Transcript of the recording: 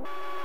you